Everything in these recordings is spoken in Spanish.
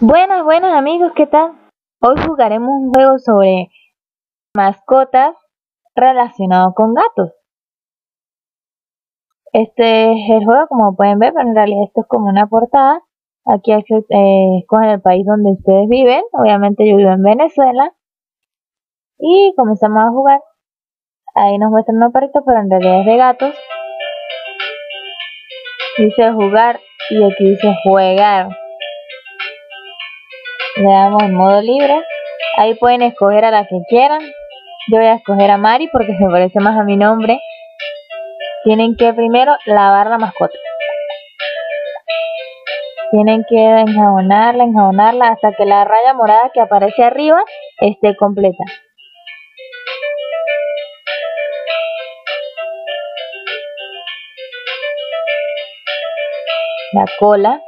Buenas, buenas amigos, ¿qué tal? Hoy jugaremos un juego sobre mascotas relacionado con gatos. Este es el juego, como pueden ver, pero en realidad esto es como una portada. Aquí hay eh, el país donde ustedes viven. Obviamente yo vivo en Venezuela. Y comenzamos a jugar. Ahí nos muestran unos perritos, pero en realidad es de gatos. Dice jugar y aquí dice jugar. Le damos en modo libre. Ahí pueden escoger a la que quieran. Yo voy a escoger a Mari porque se parece más a mi nombre. Tienen que primero lavar la mascota. Tienen que enjabonarla, enjabonarla hasta que la raya morada que aparece arriba esté completa. La cola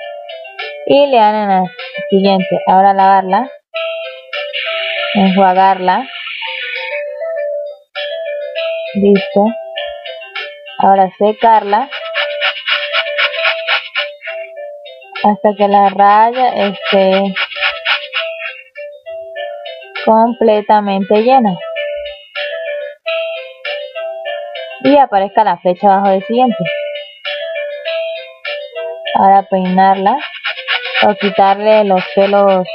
y le dan en la siguiente. Ahora lavarla, enjuagarla. Listo. Ahora secarla hasta que la raya esté completamente llena y aparezca la flecha abajo del siguiente ahora peinarla o quitarle los pelos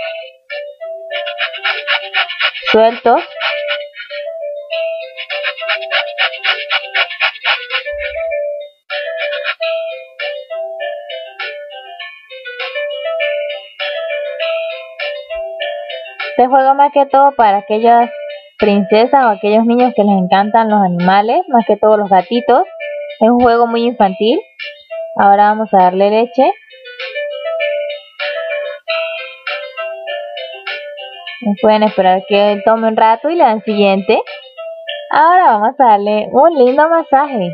sueltos Este juego más que todo para aquellas princesas o aquellos niños que les encantan los animales, más que todo los gatitos. Es un juego muy infantil. Ahora vamos a darle leche. Pueden esperar que tome un rato y le dan siguiente. Ahora vamos a darle un lindo masaje.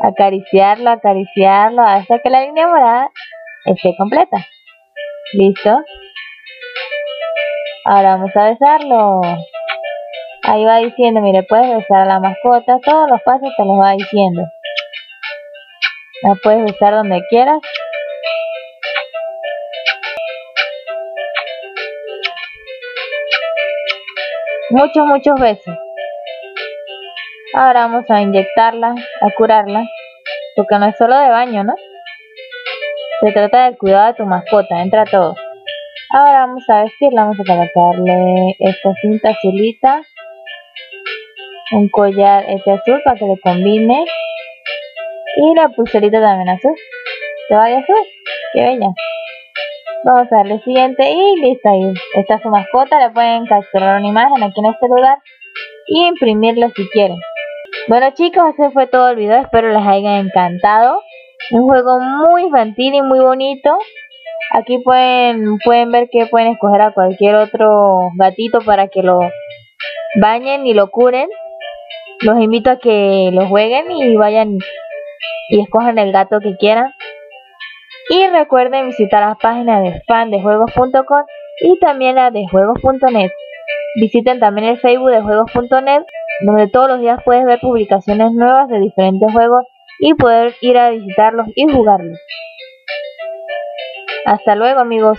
Acariciarlo, acariciarlo hasta que la línea morada esté completa. ¿Listo? Ahora vamos a besarlo. Ahí va diciendo, mire, puedes besar a la mascota. Todos los pasos te los va diciendo. La puedes besar donde quieras. Muchos, muchos besos. Ahora vamos a inyectarla, a curarla. Porque no es solo de baño, ¿no? Se trata del cuidado de tu mascota, entra todo. Ahora vamos a vestirla, vamos a colocarle esta cinta azulita, un collar este azul para que le combine y la pulserita también azul. ¿Se vaya azul? ¡Qué bella! Vamos a darle siguiente y listo ahí. Esta es su mascota, le pueden capturar una imagen aquí en este lugar y imprimirla si quieren. Bueno chicos, ese fue todo el video, espero les haya encantado. Un juego muy infantil y muy bonito. Aquí pueden, pueden ver que pueden escoger a cualquier otro gatito para que lo bañen y lo curen. Los invito a que lo jueguen y vayan y escojan el gato que quieran. Y recuerden visitar las páginas de fandejuegos.com y también la de juegos.net. Visiten también el Facebook de juegos.net donde todos los días puedes ver publicaciones nuevas de diferentes juegos y poder ir a visitarlos y jugarlos. Hasta luego amigos.